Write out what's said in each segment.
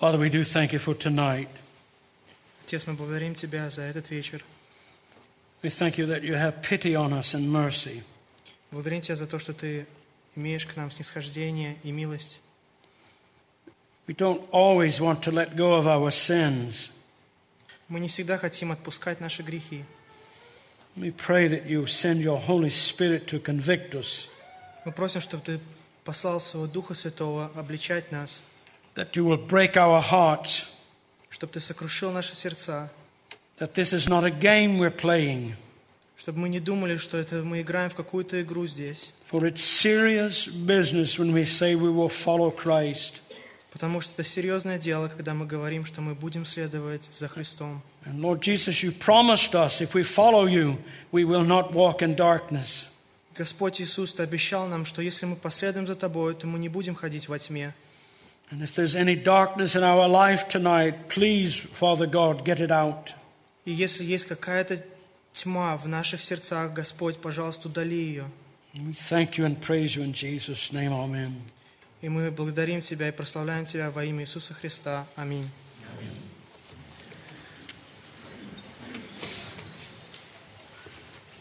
Father, we do thank you for tonight. Отец, мы благодарим Тебя за этот вечер. We thank you that you have pity on us and mercy. Благодарим Тебя за то, что Ты имеешь к нам снисхождение и милость. We don't always want to let go of our sins. Мы не всегда хотим отпускать наши грехи. We pray that you send your Holy Spirit to convict us, Мы просим, чтобы Ты послал Своего Духа Святого обличать нас, That you will break our hearts, чтобы Ты сокрушил наши сердца, that this is not a game we're playing, чтобы мы не думали, что это мы играем в какую-то игру здесь. for it's serious business when we say we will follow Christ. Потому что это серьезное дело, когда мы говорим, что мы будем следовать за Христом. And Lord Jesus, you promised us if we follow you, we will not walk in darkness. Господь Иисус, Ты обещал нам, что если мы последуем за Тобой, то мы не будем ходить во тьме. And if there's any darkness in our life tonight, please, Father God, get it out. И если есть какая-то тьма в наших сердцах, Господь, пожалуйста, удали ее. We thank you and praise you in Jesus' name. Amen. И мы благодарим Тебя и прославляем Тебя во имя Иисуса Христа. Аминь.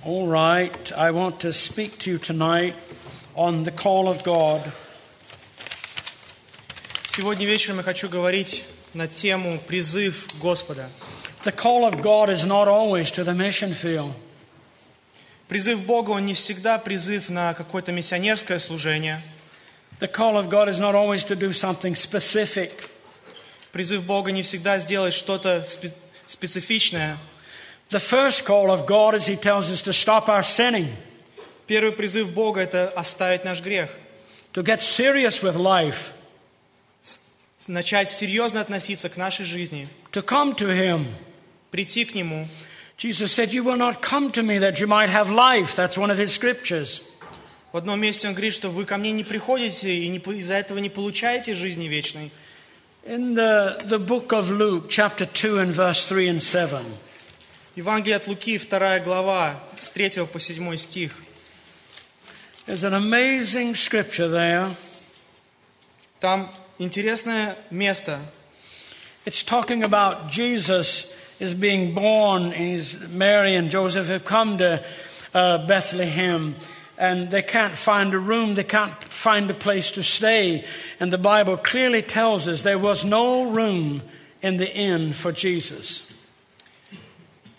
All right, I want to speak to you tonight on the call of God. Сегодня вечером я хочу говорить на тему «Призыв Господа». The call of God is not always to the mission field. Призыв Бога, он не всегда призыв на какое-то миссионерское служение. The call of God is not always to do something specific. Призыв Бога не всегда сделать что-то спе- специфичное. The first call of God is He tells us to stop our sinning, Первый призыв Бога – это оставить наш грех. to get serious with life, Начать серьезно относиться к нашей жизни. to come to Him. Прийти к Нему. Jesus said, You will not come to me that you might have life. That's one of His scriptures. В одном месте Он говорит, что вы ко мне не приходите и не из-за этого не получаете жизни вечной. In the, the book of Luke, chapter 2, and verse 3 and 7, Евангелие от Луки, 2 глава, с 3 по 7 стих. there's an amazing scripture there. Там интересное место. It's talking about Jesus is being born, and he's, Mary and Joseph have come to uh, Bethlehem, and they can't find a room, they can't find a place to stay. And the Bible clearly tells us there was no room in the inn for Jesus.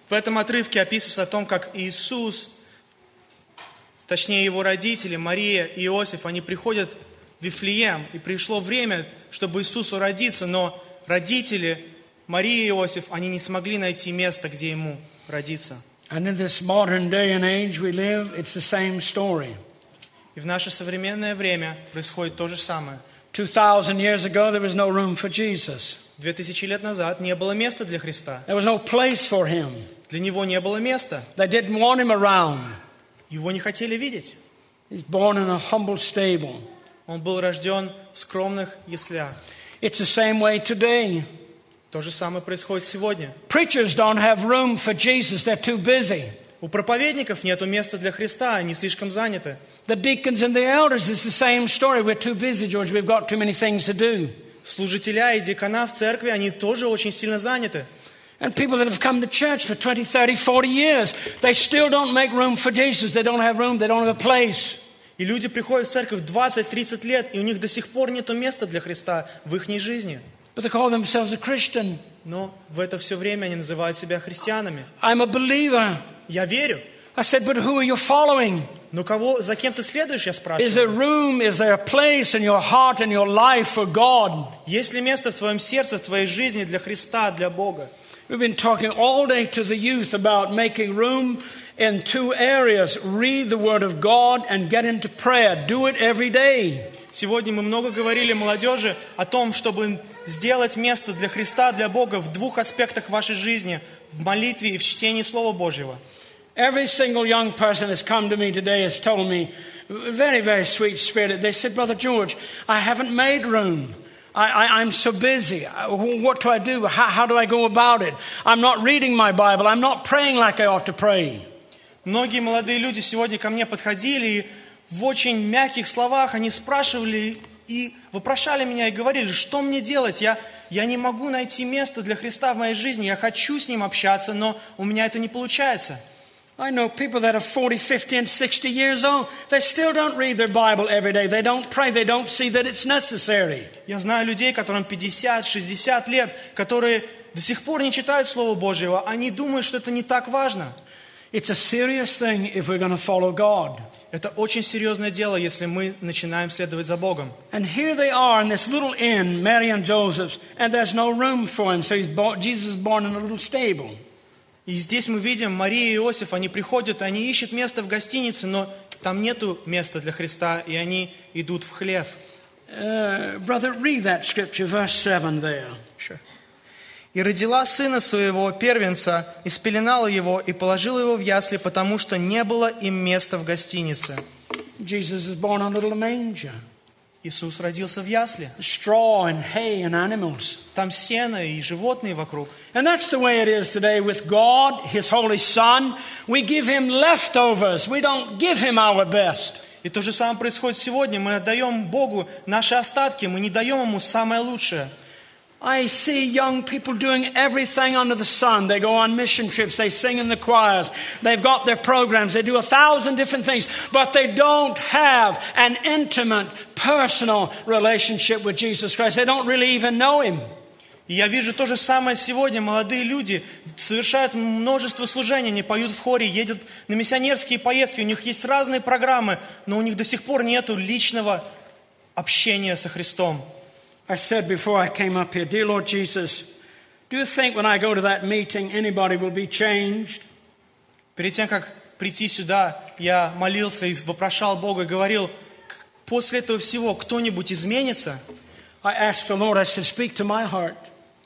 В этом отрывке описывается о том, как Иисус, точнее его родители, Мария и Иосиф, они приходят в Вифлеем, и пришло время, чтобы Иисусу родиться, но родители Марии и Иосиф, они не смогли найти место, где ему родиться. And in this modern day and age we live, it's the same story. И в наше современное время происходит то же самое. 2,000 years ago, there was no room for Jesus. Две тысячи лет назад не было места для Христа. There was no place for him. Для него не было места. They didn't want him around. Его не хотели видеть. He's born in a humble stable. Он был рожден в скромных яслях. It's the same way today. То же самое происходит сегодня. Preachers don't have room for Jesus, they're too busy. У проповедников нет места для Христа, они слишком заняты. The deacons and the elders is the same story. We're too busy, George. We've got too many things to do. Служителя и декана в церкви, они тоже очень сильно заняты. And people that have come to church for 20, 30, 40 years, they still don't make room for Jesus. They don't have room, they don't have a place. И люди приходят в церковь 20-30 лет, и у них до сих пор нет места для Христа в их жизни. But they call themselves a Christian. Но в это все время они называют себя христианами. I'm a believer. Я верю. I said, but who are you following? Но кого, за кем ты следуешь, я Is спрашиваю. there room, is there a place in your heart and your life for God? Есть ли место в твоем сердце, в твоей жизни для Христа, для Бога? We've been talking all day to the youth about making room in two areas read the Word of God and get into prayer. Do it every day. Сегодня мы много говорили молодежи о том, чтобы сделать место для Христа, для Бога в двух аспектах вашей жизни, в молитве и в чтении Слова Божьего. Every single young person has come to me today has told me, very, very sweet spirit. They said, Brother George, I haven't made room. I, I, I'm so busy. I- What do I do? How, how do I go about it? I'm not reading my Bible. I'm not praying like I ought to pray. Многие молодые люди сегодня ко мне подходили и в очень мягких словах они спрашивали и вопрошали меня и говорили, что мне делать? Я, я не могу найти место для Христа в моей жизни, я хочу с Ним общаться, но у меня это не получается. I know people that are 40, 50, and 60 years old. They still don't read their Bible every day. They don't pray. They don't see that it's necessary. Я знаю людей, которым 50, 60 лет, которые до сих пор не читают Слово Божьего, они думают, что это не так важно. It's a serious thing if we're going to follow God. Это очень серьезное дело, если мы начинаем следовать за Богом. And here they are in this little inn, Mary and Joseph's, and there's no room for him. So he's bo- Jesus is born in a little stable. И здесь мы видим Мария и Иосиф, они приходят, они ищут место в гостинице, но там нету места для Христа, и они идут в хлев. Uh, brother, read that scripture, verse 7 there. И родила сына своего, первенца, и спеленала его, и положила его в ясли, потому что не было им места в гостинице. Иисус родился в ясле. Straw and hay and animals. Там сено и животные вокруг. And that's the way it is today with God, His Holy Son. We give Him leftovers. We don't give Him our best. И то же самое происходит сегодня. Мы отдаем Богу наши остатки, мы не даем Ему самое лучшее. I see young people doing everything under the sun. They go on mission trips, they sing in the choirs, they've got their programs, they do a thousand different things, but they don't have an intimate, personal relationship with Jesus Christ. They don't really even know Him. И я вижу то же самое сегодня. Молодые люди совершают множество служений, они поют в хоре, едут на миссионерские поездки, у них есть разные программы, но у них до сих пор нет личного общения со Христом. I said before I came up here, Dear Lord Jesus, do you think when I go to that meeting anybody will be changed? Перед тем, как прийти сюда, я молился и вопрошал Бога, говорил, после этого всего кто-нибудь изменится? I asked the Lord, I said, Speak to my heart.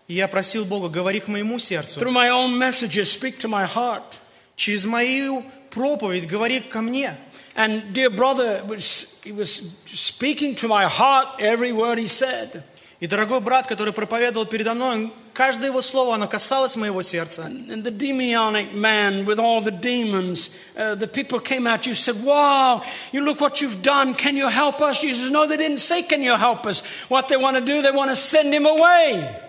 И я просил Бога, говори к моему сердцу. Through my own messages, speak to my heart. Через мою проповедь говори ко мне. And dear brother, was, he was speaking to my heart every word he said. И дорогой брат, который проповедовал передо мной, каждое его слово, оно касалось моего сердца. And the demonic man with all the demons, uh, the people came at you said, Wow, you look what you've done. Can you help us? Jesus, no, they didn't say, Can you help us? What they want to do, they want to send him away.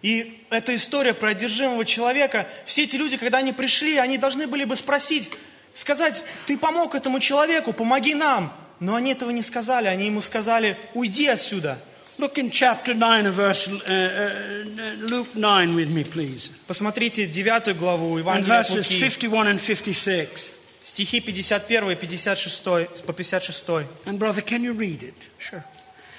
И эта история про одержимого человека, все эти люди, когда они пришли, они должны были бы спросить, сказать, ты помог этому человеку, помоги нам. Но они этого не сказали, они ему сказали, уйди отсюда. Look in chapter 9 of verse, uh, uh, Luke 9 with me, please. Посмотрите 9 главу And Евангелия от verses Луки, 51 and 56. стихи 51 и 56, по 56. And brother, can you read it? Sure.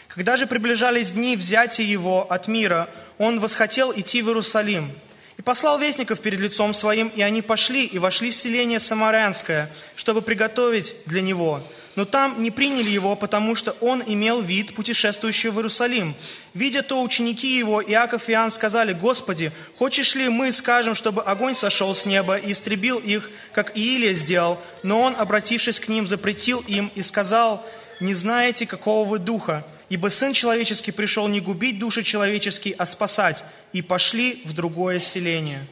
Когда же приближались дни взятия его от мира, он восхотел идти в Иерусалим. И послал вестников перед лицом своим, и они пошли и вошли в селение Самарянское, чтобы приготовить для него. Но там не приняли его, потому что он имел вид путешествующего в Иерусалим. Видя то, ученики его, Иаков и Иоанн сказали, «Господи, хочешь ли мы скажем, чтобы огонь сошел с неба и истребил их, как Иилия сделал?» Но он, обратившись к ним, запретил им и сказал, «Не знаете, какого вы духа, ибо Сын Человеческий пришел не губить души человеческие, а спасать». И пошли в другое селение.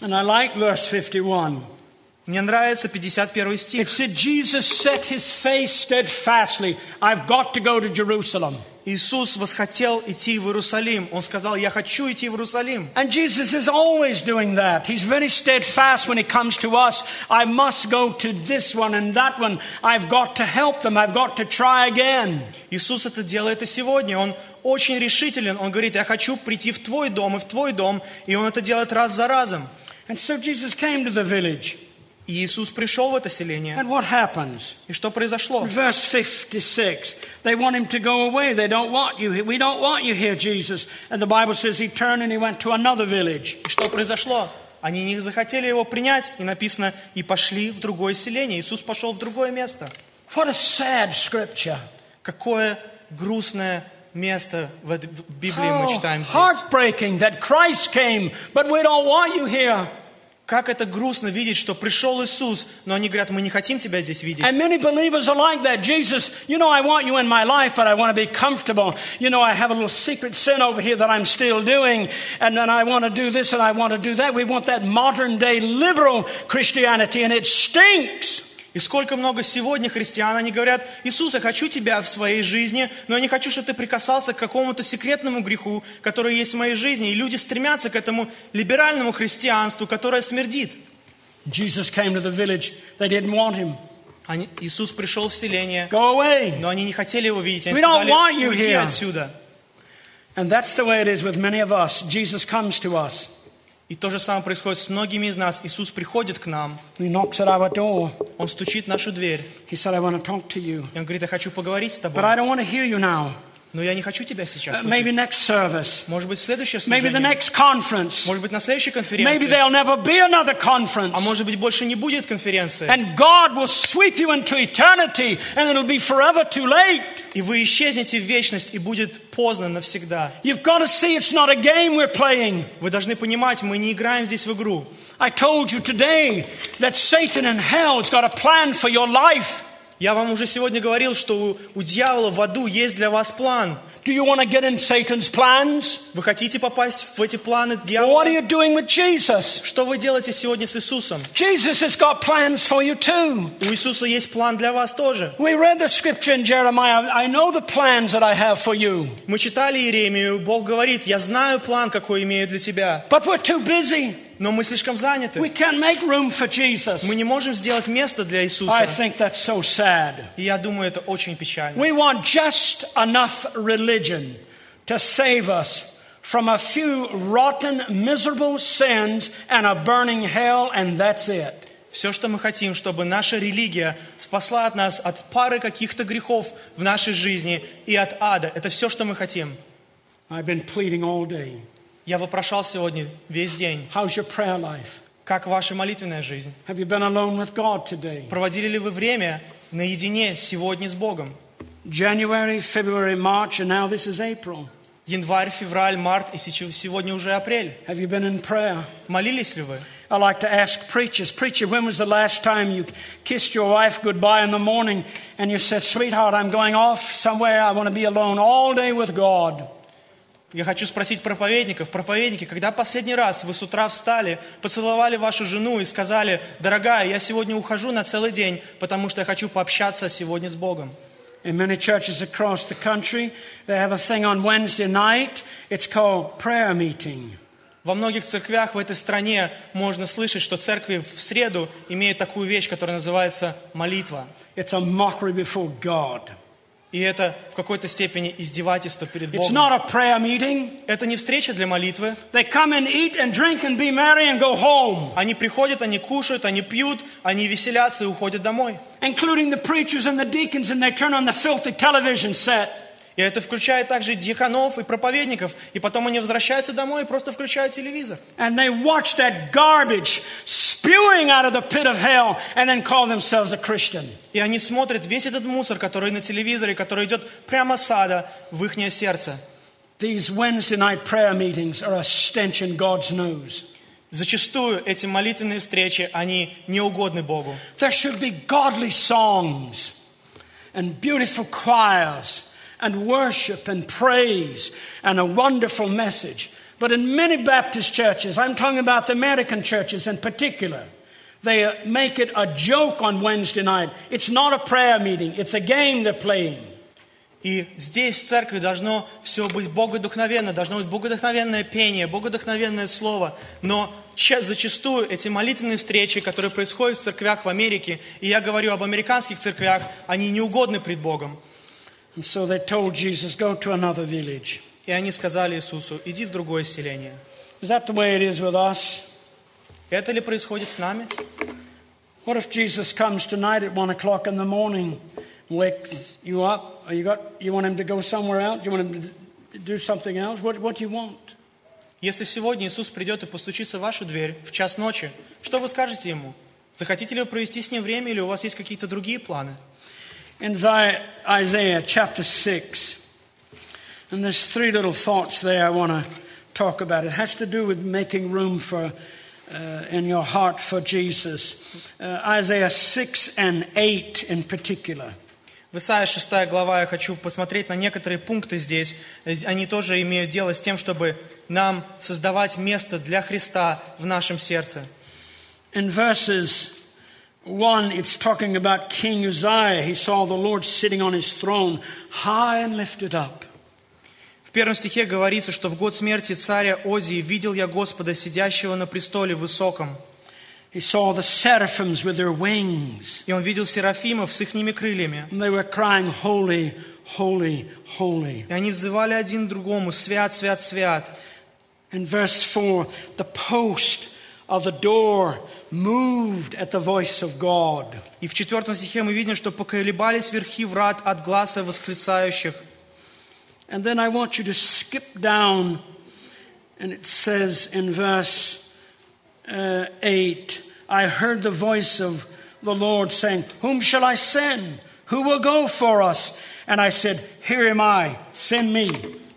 And I like verse 51. Мне нравится 51 It стих. said, Jesus set his face steadfastly. I've got to go to Jerusalem. Иисус восхотел идти в Иерусалим. Он сказал, я хочу идти в Иерусалим. And Jesus is always doing that. He's very steadfast when it comes to us. I must go to this one and that one. I've got to help them. I've got to try again. Иисус это делает и сегодня. Он очень решителен. Он говорит, я хочу прийти в твой дом и в твой дом. И он это делает раз за разом. And so Jesus came to the village. И Иисус пришел в это селение. And what happens? И что произошло? Verse 56. They want him to go away. They don't want you. here. We don't want you here, Jesus. And the Bible says he turned and he went to another village. И что произошло? Они не захотели его принять, и написано, и пошли в другое селение. Иисус пошел в другое место. What a sad scripture. Какое грустное место в этой- в Библии мы Oh, читаем здесь. heartbreaking that Christ came, but we don't want you here. Как это грустно видеть, что пришел Иисус, но они говорят, мы не хотим тебя здесь видеть. And many believers are like that. Jesus, you know, I want you in my life, but I want to be comfortable. You know, I have a little secret sin over here that I'm still doing, and then I want to do this and I want to do that. We want that modern day liberal Christianity, and it stinks. И сколько много сегодня христиан, они говорят, Иисус, я хочу Тебя в своей жизни, но я не хочу, чтобы Ты прикасался к какому-то секретному греху, который есть в моей жизни. И люди стремятся к этому либеральному христианству, которое смердит. Jesus came to the village. They didn't want him. Они- Иисус пришел в селение, Go away. но они не хотели его видеть. Они We don't сказали, want you уйди here." отсюда. And that's the way it is with many of us. Jesus comes to us. И то же самое происходит с многими из нас. Иисус приходит к нам. Он стучит в нашу дверь, He said, I want to talk to you. и Он говорит, я хочу поговорить с тобой, But I don't want to hear you now. но я не хочу тебя сейчас Uh, maybe слушать. next service. Может быть, следующее Maybe the служение, next conference. может быть, на следующей Maybe конференции, there'll never be another conference. а может быть, больше не будет конференции. And God will sweep you into eternity and it'll be forever too late. И вы исчезнете в вечность, и будет поздно навсегда. You've got to see it's not a game we're playing. Вы должны понимать, мы не играем здесь в игру. I told you today that Satan in hell's got a plan for your life. Я вам уже сегодня говорил, что у, у дьявола в аду есть для вас план. Do you want to get in Satan's plans? Вы хотите попасть в эти планы What are дьявола? you doing with Jesus? Что вы делаете сегодня с Иисусом? Jesus has got plans for you too. У Иисуса есть план для вас тоже. We read the scripture in Jeremiah. I know the plans that I have for you, Мы читали Иеремию, Бог говорит, я знаю план, какой имею для тебя, but we're too busy. но мы слишком We заняты. can't make room for Jesus. Мы не можем сделать место для I Иисуса. think that's so sad. И я думаю, это очень печально. We want just enough religion to save us from a few rotten, miserable sins and a burning hell, and that's it. Все, что мы хотим, чтобы наша религия спасла от нас от пары каких-то грехов в нашей жизни и от ада. Это все, что мы хотим. I've been pleading all day. Я вопрошал сегодня весь день, How's your prayer life? как ваша молитвенная жизнь? Have you been alone with God today? Проводили ли вы время наедине сегодня с Богом? January, February, March, and now this is April. Январь, февраль, март и сейчас- сегодня уже апрель. Have you been in prayer? Молились ли вы? I like to ask preachers, Preacher, when was the last time you kissed your wife goodbye in the morning and you said, Sweetheart, I'm going off somewhere. I want to be alone all day with God? Я хочу спросить проповедников, проповедники, когда последний раз вы с утра встали, поцеловали вашу жену и сказали, дорогая, я сегодня ухожу на целый день, потому что я хочу пообщаться сегодня с Богом. In many churches across the country, they have a thing on Wednesday night. It's called prayer meeting. Во многих церквях в этой стране можно слышать, что церкви в среду имеют такую вещь, которая называется молитва. It's a mockery before God. И это в какой-то степени издевательство перед It's Богом. not a prayer meeting. Это не встреча для молитвы. They come and eat and drink and be merry and go home, Они приходят, они кушают, они пьют, они веселятся и уходят домой. including the preachers and the deacons, and they turn on the filthy television set. И это включает также диаконов и проповедников. И потом они возвращаются домой и просто включают телевизор. And they watch that garbage spewing out of the pit of hell and then call themselves a Christian. И они смотрят весь этот мусор, который на телевизоре, который идет прямо с ада в их сердце. These Wednesday night prayer meetings are a stench in God's nose. Зачастую эти молитвенные встречи, они не угодны Богу. There should be godly songs and beautiful choirs and worship and praise and a wonderful message. But in many Baptist churches, I'm talking about the American churches in particular, they uh, make it a joke on Wednesday night. It's not a prayer meeting, it's a game they're playing. И здесь в церкви должно все быть богодухновенно, должно быть богодухновенное пение, богодухновенное слово. Но ча- зачастую эти молитвенные встречи, которые происходят в церквях в Америке, и я говорю об американских церквях, они не угодны пред Богом. And so they told Jesus, Go to another village. И они сказали Иисусу, иди в другое селение. Is that the way it is with us? Это ли происходит с нами? What if Jesus comes tonight at one o'clock in the morning, wakes you up? Or you got you want him to go somewhere else? You want him to do something else? What what do you want? Если сегодня Иисус придет и постучится в вашу дверь в час ночи, что вы скажете Ему? Захотите ли вы провести с Ним время или у вас есть какие-то другие планы? In Zi- Isaiah chapter six, and there's three little thoughts there I want to talk about. It has to do with making room for uh, in your heart for Jesus. Uh, Isaiah six and eight in particular. В Исаия 6 глава я хочу посмотреть на некоторые пункты здесь. Они тоже имеют дело с тем, чтобы нам создавать место для Христа в нашем сердце. In verses one, it's talking about King Uzziah. He saw the Lord sitting on his throne, high and lifted up. В первом стихе говорится, что в год смерти царя Озии видел я Господа, сидящего на престоле высоком. He saw the seraphims with their wings. И он видел серафимов с ихними крыльями. And they were crying, Holy, holy, holy. И они взывали один другому, «Свят, свят, свят». In verse 4, the post of the door moved at the voice of God. И в четвертом стихе мы видим, что поколебались верхи врат от глаза восклицающих. And then I want you to skip down, and it says in verse uh, 8 I heard the voice of the Lord saying, Whom shall I send? Who will go for us? And I said, Here am I, send me.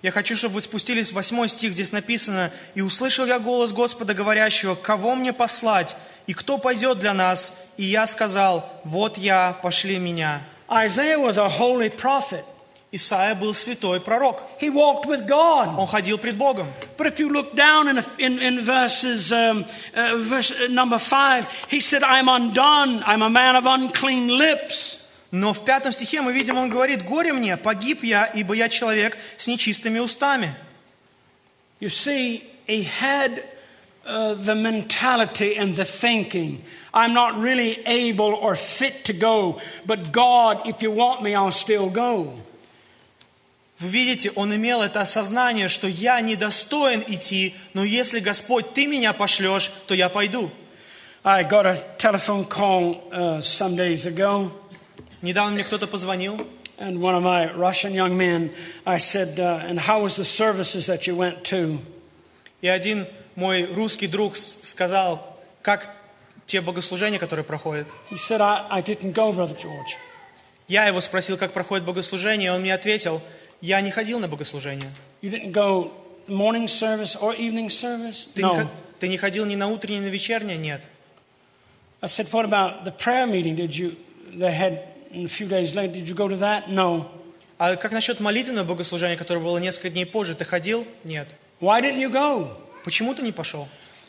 Я хочу, чтобы вы спустились в восьмой стих, здесь написано, «И услышал я голос Господа, говорящего, кого мне послать, и кто пойдет для нас? И я сказал, вот я, пошли меня». Isaiah was a holy prophet. Исаия был святой пророк. He walked with God. Он ходил пред Богом. But if you look down in, in, in verses, um, uh, verse uh, number five, he said, I'm undone. I'm a man of unclean lips. Но в пятом стихе мы видим, он говорит, «Горе мне, погиб я, ибо я человек с нечистыми устами». You see, he had uh, the mentality and the thinking. I'm not really able or fit to go, but God, if you want me, I'll still go. Вы видите, он имел это осознание, что я недостоин идти, но если Господь, Ты меня пошлешь, то я пойду. I got a telephone call uh, some days ago, Недавно мне кто-то позвонил, and one of my Russian young men, I said, uh, And how was the services that you went to? и один мой русский друг сказал, как те богослужения, которые проходят. He said, I, I didn't go, Brother George. Я его спросил, как проходит богослужение, и он мне ответил, я не ходил на богослужение. You didn't go morning service or evening service? Ты, не, No. хо- ты не ходил ни на утреннее, ни на вечернее? Нет. I said, What about the prayer meeting? Did you, they had a few days later, did you go to that? No. А как насчет молитвенного богослужения, которое было несколько дней позже? Ты ходил? Нет. Why didn't you go? Почему ты не пошел?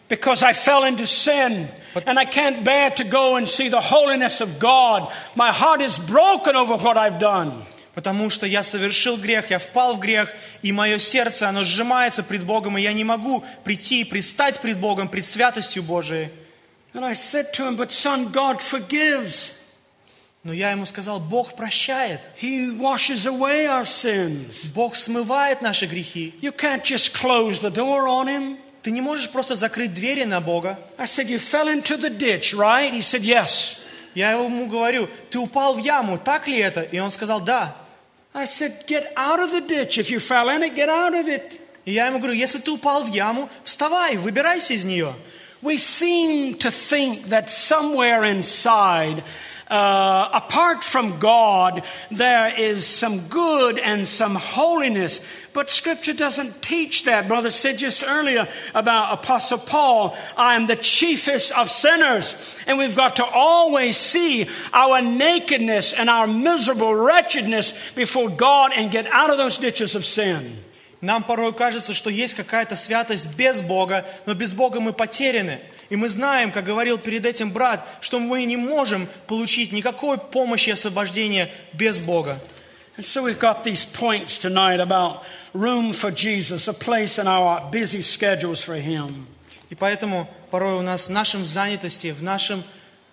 Because I fell into sin and I can't bear to go and see the holiness of God. My heart is broken over what I've done. Потому что я совершил грех, я впал в грех, и мое сердце, оно сжимается пред Богом, и я не могу прийти и предстать пред Богом, пред святостью Божией. And I said to him, But son, God forgives. Но я ему сказал, Бог прощает, He washes away our sins. Бог смывает наши грехи. You can't just close the door on him. Ты не можешь просто закрыть двери на Бога. I said, You fell into the ditch, right? He said, Yes. Я ему говорю, ты упал в яму, так ли это? И он сказал, да. I said, Get out of the ditch. If you fell in it, get out of it. И я ему говорю, если ты упал в яму, вставай, выбирайся из нее. We seem to think that somewhere inside, uh, apart from God, there is some good and some holiness. But Scripture doesn't teach that. Brother said just earlier about Apostle Paul, I am the chiefest of sinners. And we've got to always see our nakedness and our miserable wretchedness before God and get out of those ditches of sin. Нам порой кажется, что есть какая-то святость без Бога, но без Бога мы потеряны. И мы знаем, как говорил перед этим брат, что мы не можем получить никакой помощи и освобождения без Бога. And so we've got these points tonight about room for Jesus, a place in our busy schedules for Him. И поэтому порой у нас в нашем занятости, в нашем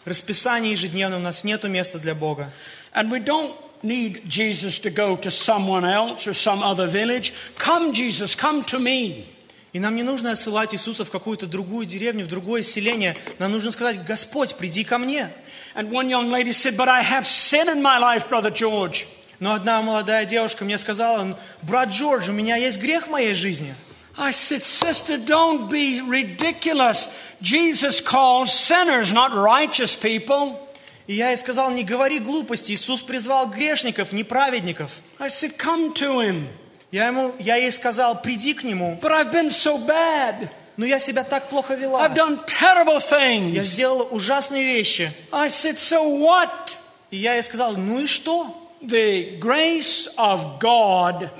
расписании ежедневном у нас нет места для Бога. And we don't need Jesus to go to someone else or some other village. Come, Jesus, come to me. И нам не нужно отсылать Иисуса в какую-то другую деревню, в другое селение. Нам нужно сказать, Господь, приди ко мне. Но одна молодая девушка мне сказала, брат Джордж, у меня есть грех в моей жизни. I said, Sister, don't be ridiculous. Jesus calls sinners, not righteous people. И я ей сказал, не говори глупости, Иисус призвал грешников, не праведников. I said, Come to Him. Я, ему, я ей сказал, приди к Нему. But I've been so bad. Но я себя так плохо вела. I've done terrible Я things. сделала ужасные вещи. I said, So what? И я ей сказал, ну и что? The grace of God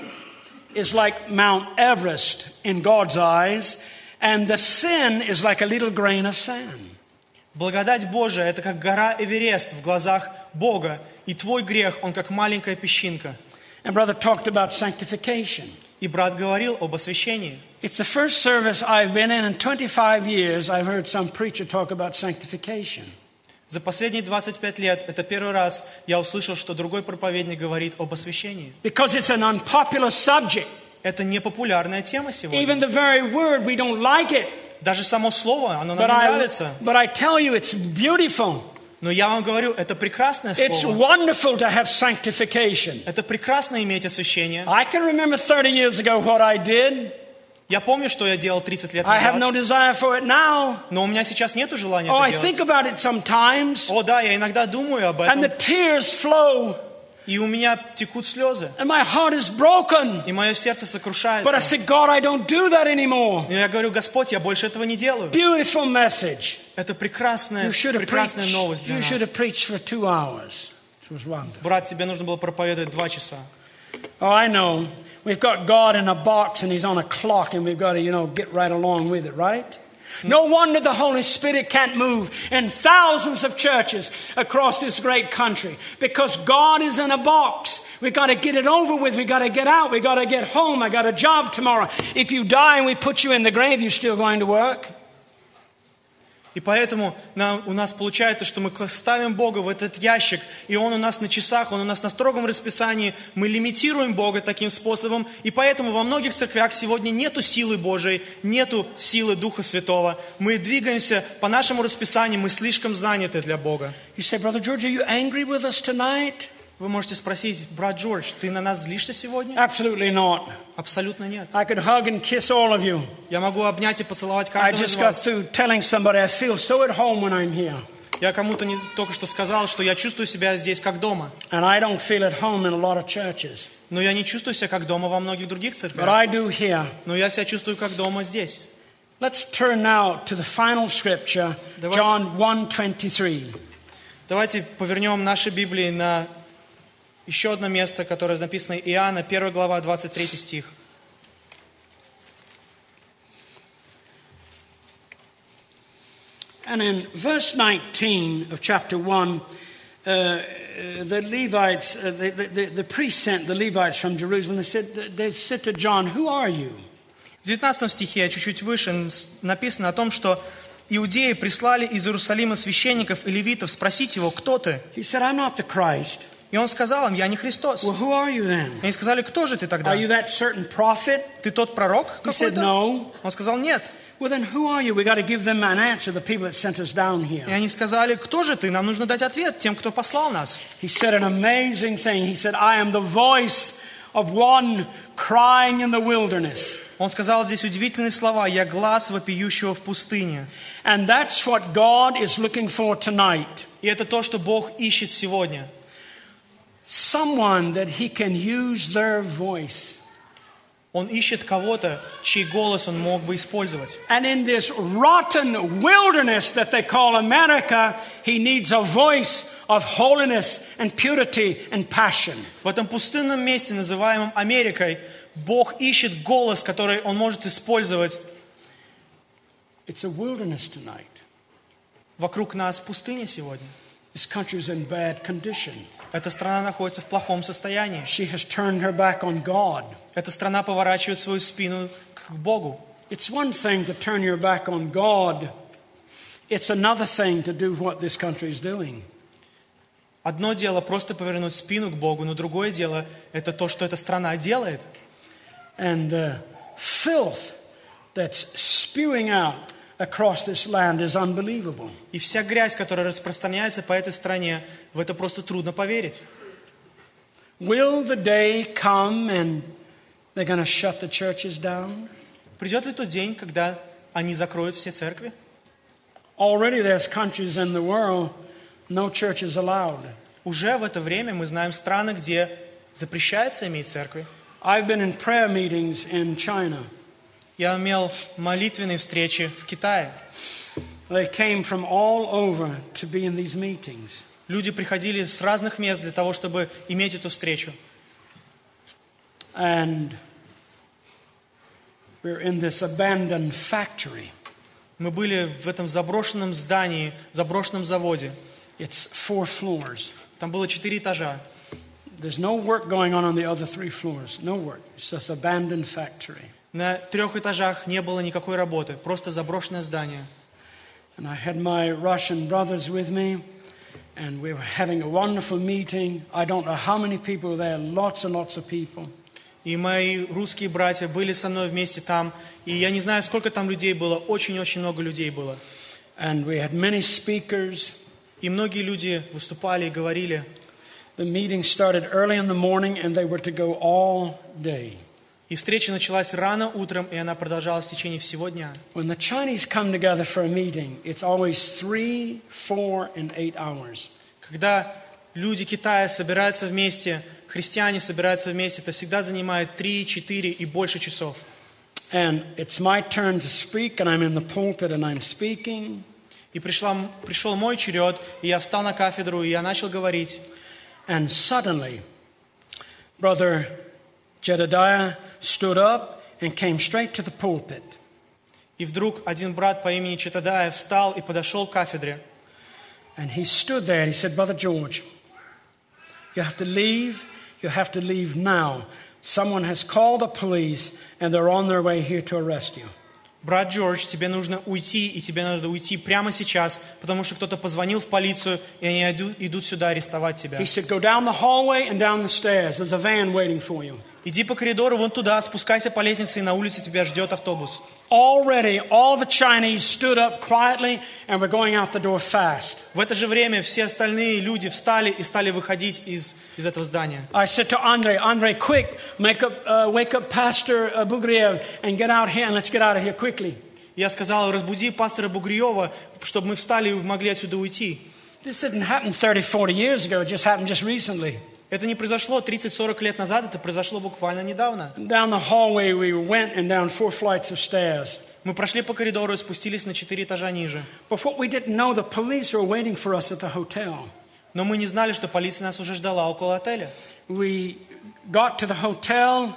is like Mount Everest in God's eyes, and the sin is like a little grain of sand. Благодать Божия – это как гора Эверест в глазах Бога, и твой грех, он как маленькая песчинка. And brother talked about sanctification. И брат говорил об освящении. It's the first service I've been in in 25 years I've heard some preacher talk about sanctification. За последние 25 лет это первый раз я услышал, что другой проповедник говорит об освящении. Because it's an unpopular subject. Это непопулярная тема сегодня. Even the very word, we don't like it. Даже само слово, оно нам But не I, нравится. but I tell you, it's beautiful. Но я вам говорю, это прекрасное It's слово. wonderful to have sanctification. Это прекрасно иметь освящение. I can remember 30 years ago what I did. Я помню, что я делал 30 лет I have назад, no desire for it now. но у меня сейчас нет желания Oh, I это think делать. about it sometimes, О, да, я иногда думаю об and the этом, tears flow, и у меня текут слезы, and my heart is broken. и мое сердце But I сокрушается. said, God, I don't do that anymore. Но я говорю, Господь, я больше этого не делаю. Beautiful message. Это прекрасная, You should have прекрасная preached. новость для You нас. should have preached for two hours. It was wonderful. Брат, тебе нужно было проповедовать два часа. Oh, I know. We've got God in a box and He's on a clock, and we've got to, you know, get right along with it, right? No wonder the Holy Spirit can't move in thousands of churches across this great country because God is in a box. We got to get it over with. We got to get out. We got to get home. I got a job tomorrow. If you die and we put you in the grave, you're still going to work. И поэтому нам- у нас получается, что мы ставим Бога в этот ящик, и Он у нас на часах, Он у нас на строгом расписании, мы лимитируем Бога таким способом, и поэтому во многих церквях сегодня нету силы Божией, нету силы Духа Святого. Мы двигаемся по нашему расписанию, мы слишком заняты для Бога. You say, Brother George, are you angry with us tonight? Вы можете спросить, брат Джордж, ты на нас злишься сегодня? Absolutely not. Абсолютно нет. I could hug and kiss all of you. Я могу обнять и поцеловать I каждого из just got вас. through telling somebody I feel so at home when I'm here. Я кому-то не- только что сказал, что я чувствую себя здесь как дома. And I don't feel at home in a lot of churches. Но я не чувствую себя как дома во многих других But церквях. I do here. Но я себя чувствую как дома здесь. Let's turn now to the final scripture, John 1:23. Давайте повернем наши Библии на еще одно место, которое написано Иоанна, 1 глава, 23 стих. And in verse 19 of chapter 1, uh, uh, the Levites, uh, the, the, the, priests sent the Levites from Jerusalem. They said, they said to John, Who are you? В 19 стихе, чуть-чуть выше, написано о том, что иудеи прислали из Иерусалима священников и левитов спросить его, кто ты? He said, I'm not the Christ. И он сказал им, я не Христос. Well, who are you then? И они сказали, кто же ты тогда? Are you that certain prophet? Ты тот пророк He said, какой-то? No. Он сказал, нет. Well, then who are you? we got to give them an answer, the people that sent us down И они сказали, кто же ты? Нам нужно дать ответ тем, кто послал нас. He said an amazing thing. He said, I am the voice of one crying in the wilderness. Он сказал здесь удивительные слова. «Я глаз вопиющего в пустыне». And that's what God is looking for tonight. И это то, что Бог ищет сегодня. Someone that He can use their voice. Он ищет кого-то, чей голос он мог бы использовать. And in this rotten wilderness that they call America, He needs a voice of holiness and purity and passion. В этом пустынном месте, называемом Америкой, Бог ищет голос, который он может использовать. It's a wilderness tonight. Вокруг нас пустыня сегодня. This country's in bad condition. Эта страна находится в плохом состоянии. She has turned her back on God. Эта страна поворачивает свою спину к Богу. It's one thing to turn your back on God, it's another thing to do what this country is doing. Одно дело просто повернуть спину к Богу, но другое дело это то, что эта страна делает. And the filth that's spewing out across this land is unbelievable. И вся грязь, которая распространяется по этой стране, в это просто трудно поверить. Will the day come and they're going to shut the churches down? Придет ли тот день, когда они закроют все церкви? Already there's countries in the world no churches allowed. Уже в это время мы знаем страны, где запрещается иметь церкви. I've been in prayer meetings in China. Я имел молитвенные встречи в Китае. They came from all over to be in these meetings. Люди приходили с разных мест для того, чтобы иметь эту встречу. And we're in this abandoned factory. Мы были в этом заброшенном здании, заброшенном заводе. It's four floors. Там было четыре этажа. There's no work going on on the other three floors. No work. It's just abandoned factory. На трех этажах не было никакой работы, просто заброшенное здание. And I had my Russian brothers with me, and we were having a wonderful meeting. I don't know how many people were there, lots and lots of people. И мои русские братья были со мной вместе там. И я не знаю, сколько там людей было, очень-очень много людей было. And we had many speakers. И многие люди выступали и говорили. The meeting started early in the morning, and they were to go all day. И встреча началась рано утром, и она продолжалась в течение всего дня. When the Chinese come together for a meeting, it's always three, four, and eight hours. Когда люди Китая собираются вместе, христиане собираются вместе, это всегда занимает 3, 4 и больше часов. And it's my turn to speak, and I'm in the pulpit and I'm speaking. И пришла, пришел мой черед, и я встал на кафедру, и я начал говорить. And suddenly, Brother Jedediah stood up and came straight to the pulpit. И вдруг один брат по имени Читадая встал и подошел к кафедре. And he stood there and he said, Brother George, you have to leave. You have to leave now. Someone has called the police and they're on their way here to arrest you. Брат Джордж, тебе нужно уйти, и тебе нужно уйти прямо сейчас, потому что кто-то позвонил в полицию, и они идут, идут сюда арестовать тебя. He said, Go down the hallway and down the stairs. There's a van waiting for you. Иди по коридору вон туда, спускайся по лестнице, и на улице тебя ждет автобус. Already, all the Chinese stood up quietly and were going out the door fast. В это же время все остальные люди встали и стали выходить из, из этого здания. I said to Andre, Andre, quick, make up, uh, wake up Pastor uh, Bugriev and get out here and let's get out of here quickly. Я сказал, разбуди пастора Бугриева, чтобы мы встали и могли отсюда уйти. This didn't happen 30, 40 years ago. It just happened just recently. Это не произошло 30-40 лет назад, это произошло буквально недавно. Down the hallway, we went and down four flights of stairs. Мы прошли по коридору и спустились на 4 этажа ниже. But what we didn't know, the police were waiting for us at the hotel. Но мы не знали, что полиция нас уже ждала около отеля. We got to the hotel,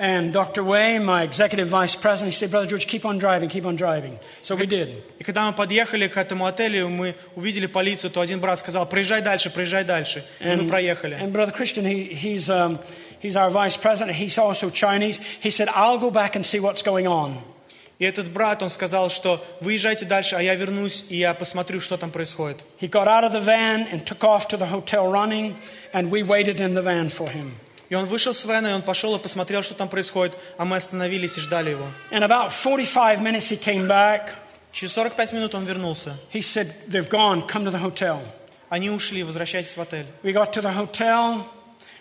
and Dr. Way, my executive vice president, he said, Brother George, keep on driving, keep on driving. So we did. И когда мы подъехали к этому отелю, мы увидели полицию, то один брат сказал, проезжай дальше, проезжай дальше. И мы проехали. and Brother Christian, he, he's, um, he's our vice president. He's also Chinese. He said, I'll go back and see what's going on. И этот брат, он сказал, что выезжайте дальше, а я вернусь, и я посмотрю, что там происходит. He got out of the van and took off to the hotel running, and we waited in the van for him. И он вышел с вена, и он пошел и посмотрел, что там происходит, а мы остановились и ждали его. In about 45 minutes, he came back. Через 45 минут он вернулся. He said, They've gone, come to the hotel. Они ушли, возвращайтесь в отель. We got to the hotel.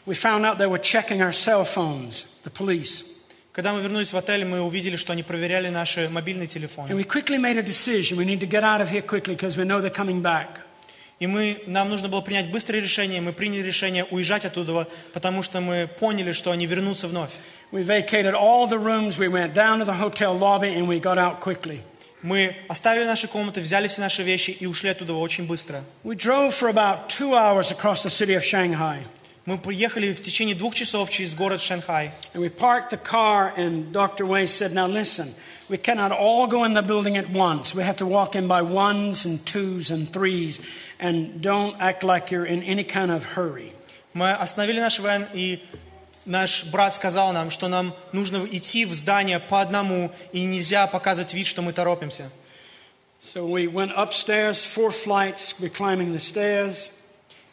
We found out they were checking our cell phones, the police. Когда мы вернулись в отель, мы увидели, что они проверяли наши мобильные And телефоны. we quickly made a decision. We need to get out of here quickly because we know they're coming back. И мы, нам нужно было принять быстрое решение. Мы приняли решение уезжать оттуда, потому что мы поняли, что они вернутся вновь. We vacated all the rooms. We went down to the hotel lobby and we got out quickly. Мы оставили наши комнаты, взяли все наши вещи и ушли оттуда очень быстро. We drove for about two hours across the city of Shanghai. Мы приехали в течение двух часов через город Шанхай. And we parked the car, and Dr. Wei said, Now listen, we cannot all go in the building at once. We have to walk in by ones and twos and threes, and don't act like you're in any kind of hurry. Мы остановили наш вен, и наш брат сказал нам, что нам нужно идти в здание по одному, и нельзя показывать вид, что мы торопимся. So we went upstairs, four flights, we're climbing the stairs,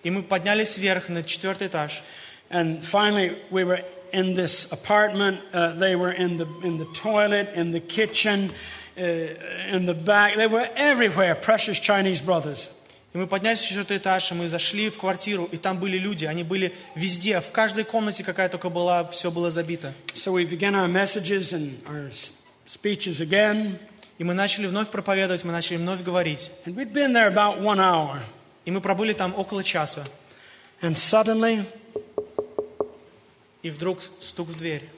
И мы поднялись вверх на четвертый этаж. and finally we were in this apartment. Uh, they were in the, in the toilet, in the kitchen, uh, in the back. They were everywhere, precious Chinese brothers. И мы поднялись на четвертый этаж, и мы зашли в квартиру, и там были люди, они были везде, в каждой комнате, какая только была, все было забито. So we began our messages and our s- speeches again. И мы начали вновь проповедовать, мы начали вновь говорить. And we'd been there about one hour. И мы пробыли там около часа. And suddenly, И вдруг стук в дверь.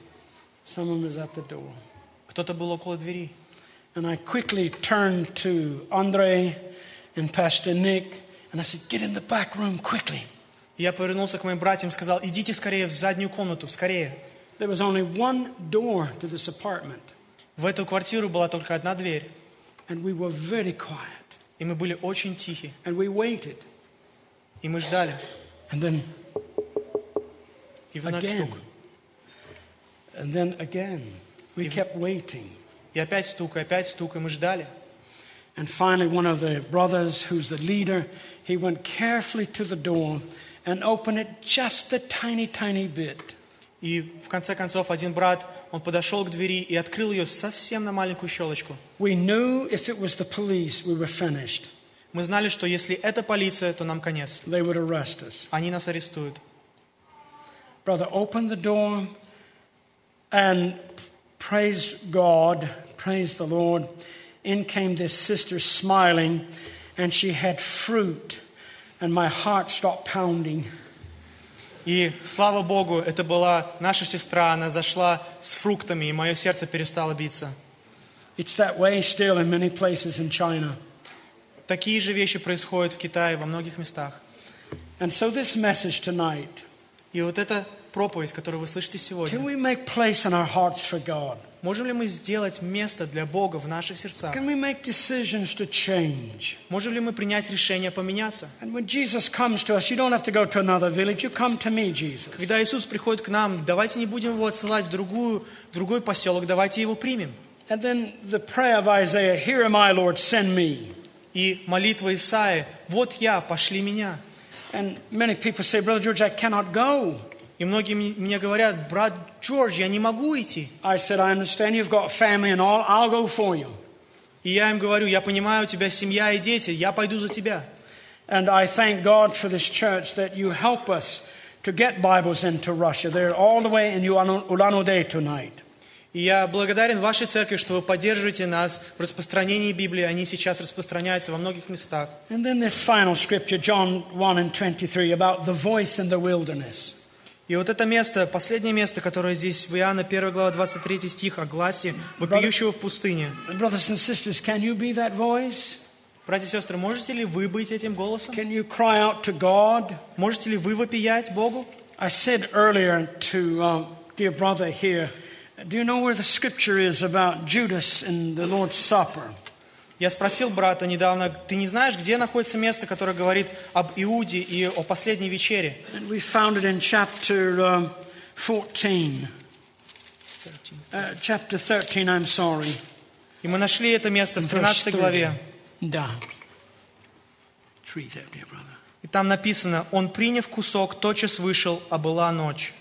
someone was at the door. Кто-то был около двери. And I quickly turned to Andre and Pastor Nick, and I said, Get in the back room quickly. И я повернулся к моим братьям и сказал, идите скорее в заднюю комнату, скорее. There was only one door to this apartment. В эту квартиру была только одна дверь. And we were very quiet. И мы были очень тихи. And we waited. И мы ждали. And then И вновь again. стук. And then again. We kept waiting. И опять стук, и опять стук, и мы ждали. And finally, one of the brothers, who's the leader, he went carefully to the door and opened it just a tiny, tiny bit. И в конце концов один брат, он подошел к двери и открыл ее совсем на маленькую щелочку. We knew if it was the police, we were finished. Мы знали, что если это полиция, то нам конец. They would arrest us. Они нас арестуют. Brother opened the door and praise God, praise the Lord. In came this sister smiling, and she had fruit, and my heart stopped pounding. И слава Богу, это была наша сестра, она зашла с фруктами, и мое сердце перестало биться. It's that way still in many places in China. Такие же вещи происходят в Китае во многих местах. And so, this message tonight И вот эта проповедь, которую вы слышите can сегодня, we make place in our hearts for God? можем ли мы сделать место для Бога в наших сердцах? Can we make decisions to change? Можем ли мы принять решение поменяться? Когда Иисус приходит к нам, давайте не будем его отсылать в, другую, в другой поселок, давайте его примем. And then the prayer of Isaiah, Here am I, Lord, send me. И молитва Исаи, вот я, пошли меня. And many people say, Brother George, I cannot go. И многие мне мне говорят, брат Джордж, я не могу идти. I said, I understand you've got family and all, I'll go for you. И я им говорю, я понимаю, у тебя семья и дети, я пойду за тебя. And I thank God for this church that you help us to get Bibles into Russia. They're all the way in Ulan-Ude tonight. И я благодарен вашей церкви, что вы поддерживаете нас в распространении Библии. Они сейчас распространяются во многих местах. And then this final scripture, John 1 and 23, about the voice in the wilderness. И вот это место, последнее место, которое здесь в Иоанна 1 глава 23 стих о гласе вопиющего в пустыне. Brothers and sisters, can you be that voice? Братья и сестры, можете ли вы быть этим голосом? Can you cry out to God? Можете ли вы вопиять Богу? I said earlier to um, dear brother here, do you know where the scripture is about Judas and the Lord's Supper? Я спросил брата недавно, ты не знаешь, где находится место, которое говорит об Иуде и о последней вечере? And we found it in chapter um, 14. Uh, chapter 13, I'm sorry. И мы нашли это место в Verse 13 30. главе. Да. И там написано, он, приняв кусок, тотчас вышел, а была ночь.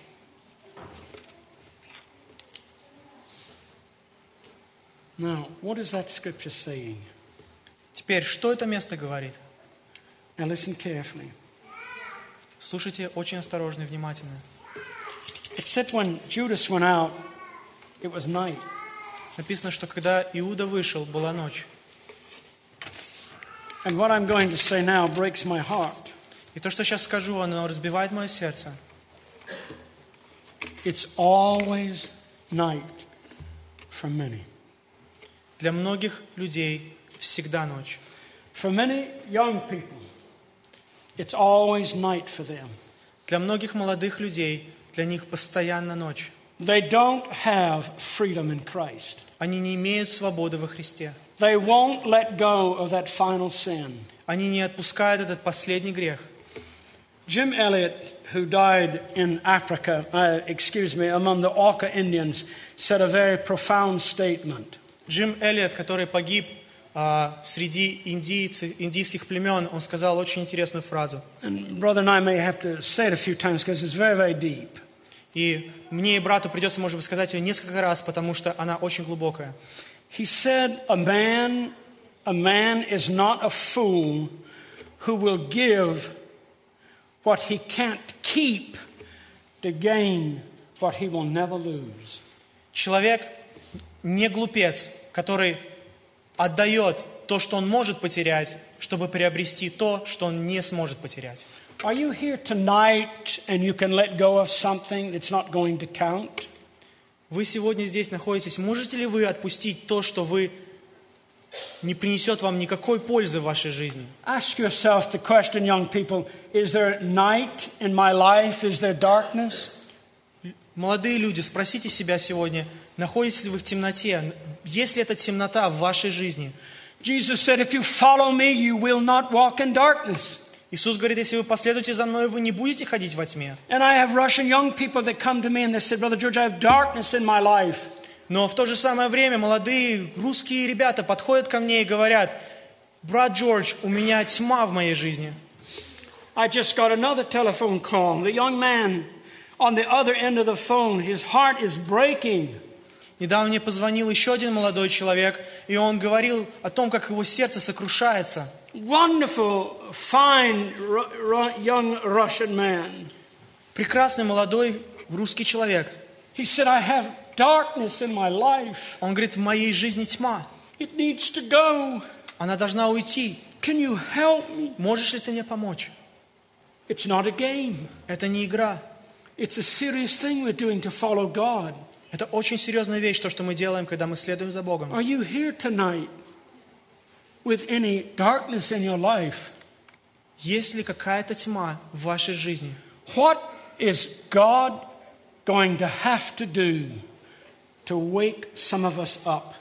Now, what is that scripture saying? Теперь, что это место говорит? Now listen carefully. Слушайте очень осторожно и внимательно. It said when Judas went out, it was night. Написано, что когда Иуда вышел, была ночь. And what I'm going to say now breaks my heart. И то, что сейчас скажу, оно разбивает мое сердце. It's always night for many. Для многих людей всегда ночь. For many young people, it's always night for them. Для многих молодых людей, для них постоянно ночь. They don't have freedom in Christ. Они не имеют свободы во Христе. They won't let go of that final sin. Они не отпускают этот последний грех. Jim Elliot, who died in Africa, uh, excuse me, among the Auca Indians, said a very profound statement. Джим Эллиот, который погиб а, среди индийцев, индийских племен, он сказал очень интересную фразу. И мне и брату придется, может быть, сказать ее несколько раз, потому что она очень глубокая. He said, A man, a man is not a fool who will give what he can't keep to gain what he will never lose. Человек не глупец, который отдает то, что он может потерять, чтобы приобрести то, что он не сможет потерять. Are you here tonight and you can let go of something that's not going to count? Вы сегодня здесь находитесь. Можете ли вы отпустить то, что вы не принесет вам никакой пользы в вашей жизни? Ask yourself the question, young people is there night in my life? Is there darkness? Молодые люди, спросите себя сегодня, находитесь ли вы в темноте? Есть ли эта темнота в вашей жизни? Jesus said, If you follow me, you will not walk in darkness. Иисус говорит, если вы последуете за мной, вы не будете ходить во тьме. And I have Russian young people that come to me and they said, Brother George, I have darkness in my life. Но в то же самое время молодые русские ребята подходят ко мне и говорят, брат Джордж, у меня тьма в моей жизни. I just got another telephone call. The young man on the other end of the phone, his heart is breaking. Недавно мне позвонил еще один молодой человек, и он говорил о том, как его сердце сокрушается. Wonderful, fine young Russian man. Прекрасный молодой русский человек. He said, I have darkness in my life. Он говорит, в моей жизни тьма. It needs to go. Она должна уйти. Can you help me? Можешь ли ты мне помочь? It's not a game. Это не игра. It's a serious thing we're doing to follow God. Это очень серьезная вещь, то, что мы делаем, когда мы следуем за Богом. Are you here tonight with any darkness in your life? Есть ли какая-то тьма в вашей жизни? What is God going to have to do to wake some of us up?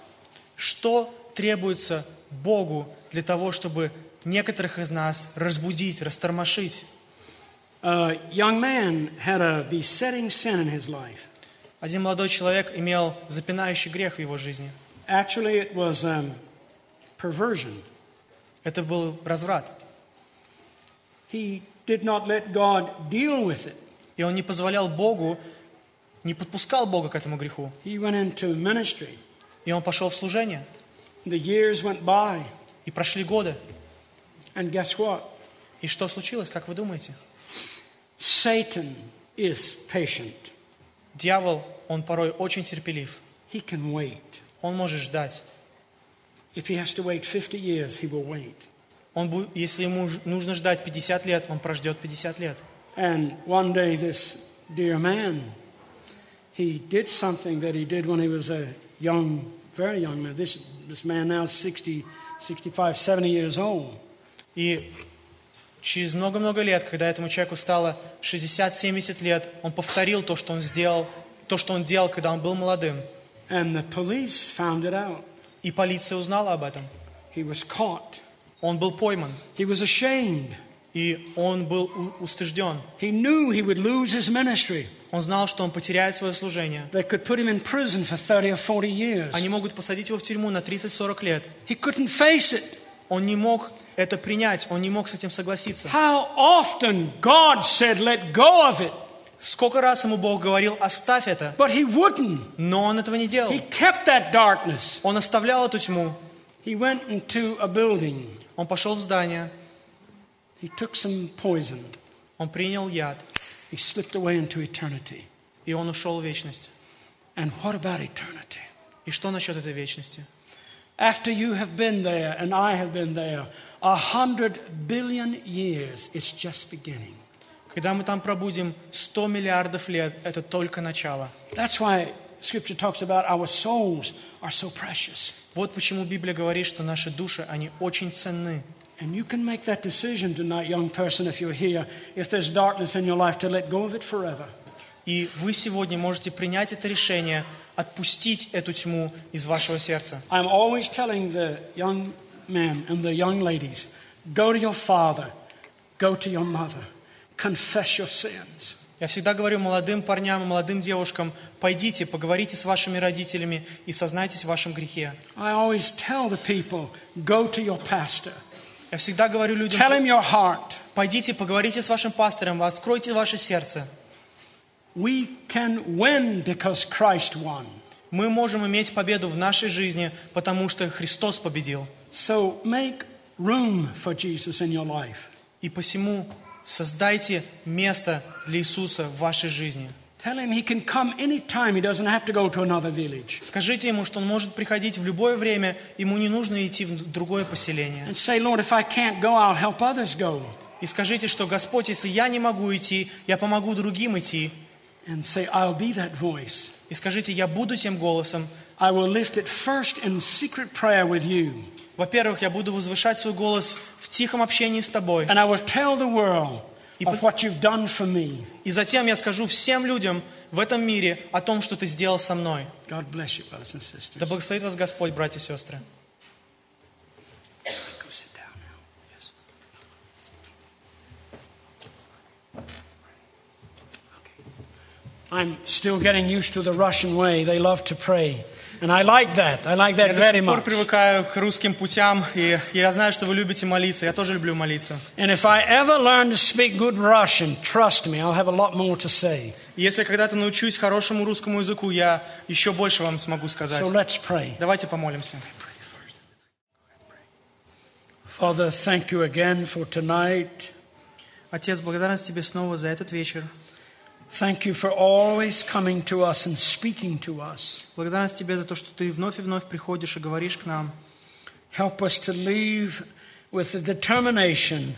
Что требуется Богу для того, чтобы некоторых из нас разбудить, растормошить? A young man had a besetting sin in his life. Один молодой человек имел запинающий грех в его жизни. Actually, it was um, perversion. Это был разврат. He did not let God deal with it. И он не позволял Богу, не подпускал Бога к этому греху. He went into ministry. И он пошел в служение. The years went by, И прошли годы. and guess what? И что случилось, как вы думаете? Satan is patient. Дьявол, он порой очень терпелив. He can wait. Он может ждать. If he has to wait 50 years, he will wait. Он, бу- если ему ж- нужно ждать 50 лет, он прождет 50 лет. And one day, this dear man, he did something that he did when he was a young, very young man. This, this man now is 60, 65, 70 years old. И через много-много лет, когда этому человеку стало 60-70 лет, он повторил то, что он сделал, то, что он делал, когда он был молодым. And the police found it out. И полиция узнала об этом. He was caught. Он был пойман. He was ashamed. И он был устыжден. He knew he would lose his ministry. Он знал, что он потеряет свое служение. They could put him in prison for 30 or 40 years. Они могут посадить его в тюрьму на 30-40 лет. He couldn't face it. Он не мог это принять, он не мог с этим согласиться. How often God said, let go of it, Сколько раз ему Бог говорил, оставь это, but he wouldn't. но он этого не делал. He kept that darkness. Он оставлял эту тьму. He went into a building. Он пошел в здание, He took some poison. он принял яд, He slipped away into eternity. и он ушел в вечность. And what about eternity? И что насчет этой вечности? After you have been there and I have been there, a hundred billion years, it's just beginning. Когда мы там пробудем 100 миллиардов лет, это только начало. That's why Scripture talks about our souls are so precious. Вот почему Библия говорит, что наши души, они очень ценны. And you can make that decision tonight, young person, if you're here, if there's darkness in your life, to let go of it forever. И вы сегодня можете принять это решение, отпустить эту тьму из вашего сердца. I'm always telling the young men and the young ladies go to your father, go to your mother, confess your sins. Я всегда говорю молодым парням и молодым девушкам, пойдите, поговорите с вашими родителями и сознайтесь в вашем грехе. I always tell the people go to your pastor, Я всегда говорю людям, tell him your heart. пойдите, поговорите с вашим пастором, откройте ваше сердце. We can win because Christ won. Мы можем иметь победу в нашей жизни, потому что Христос победил. So make room for Jesus in your life. И посему создайте место для Иисуса в вашей жизни. Tell him he can come anytime. He doesn't have to go to another village. Скажите ему, что он может приходить в любое время, ему не нужно идти в другое поселение. And say, Lord, if I can't go, I'll help others go. И скажите, что Господь, если я не могу идти, я помогу другим идти. And say, I'll be that voice. И скажите, я буду тем голосом. I will lift it first in secret prayer with you. Во-первых, я буду возвышать свой голос в тихом общении с тобой. And I will tell the world И of what you've done for me. И затем я скажу всем людям в этом мире о том, что ты сделал со мной. God bless you, brothers and Да sisters. благословит вас Господь, братья и сестры. I'm still getting used to the Russian way. They love to pray. And I like that. I like that Я до very сих пор much. привыкаю к русским путям, и я знаю, что вы любите молиться. Я тоже люблю молиться. And if I ever learn to speak good Russian, trust me, I'll have a lot more to say. И Если я когда-то научусь хорошему русскому языку, я еще больше вам смогу сказать. So let's pray. Давайте помолимся. Father, thank you again for tonight. Отец, благодарность Тебе снова за этот вечер. Thank you for always coming to us and speaking to us. Благодарность Тебе за то, что Ты вновь и вновь приходишь и говоришь к нам. Help us to leave with the determination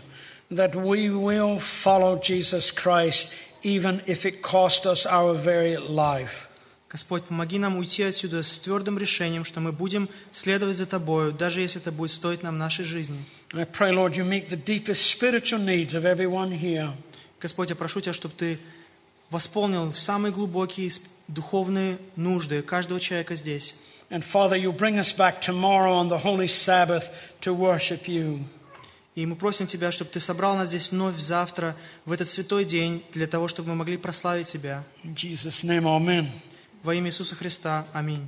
that we will follow Jesus Christ, even if it cost us our very life. Господь, помоги нам уйти отсюда с твердым решением, что мы будем следовать за Тобою, даже если это будет стоить нам нашей жизни. I pray, Lord, you meet the deepest spiritual needs of everyone here. Господь, я прошу Тебя, чтобы Ты восполнил самые глубокие духовные нужды каждого человека здесь. And Father, you bring us back tomorrow on the Holy Sabbath to worship you. И мы просим Тебя, чтобы Ты собрал нас здесь вновь завтра, в этот святой день, для того, чтобы мы могли прославить Тебя. Во имя Иисуса Христа. Аминь.